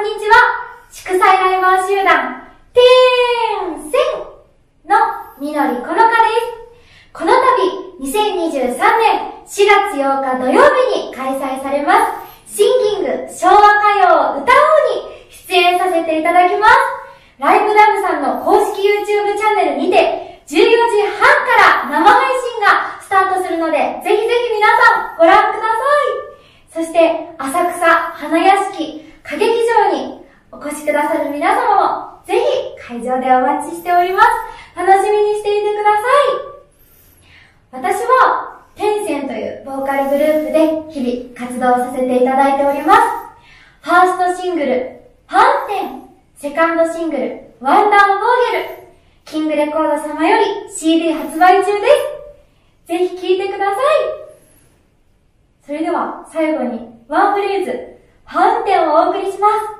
んにちは。祝祭ライバー集団、テーンセンのみのりこのかです。この度、2023年4月8日土曜日に開催されます、シンギング昭和歌謡歌おうに出演させていただきます。ライブダムさんの公式 YouTube チャンネルにて、14時半から生配信がスタートするので、ぜひぜひ皆さんご覧ください。そして、浅草花屋敷歌劇場にお越しくださる皆様も、ぜひ会場でお待ちしております。楽しみにしていてください。私は、天線というボーカルグループで日々活動させていただいております。ファーストシングル、ファンテン、セカンドシングル、ワンダーボーゲル、キングレコード様より CD 発売中です。ぜひ聴いてください。それでは最後にワンフレーズ、ファンテンをお送りします。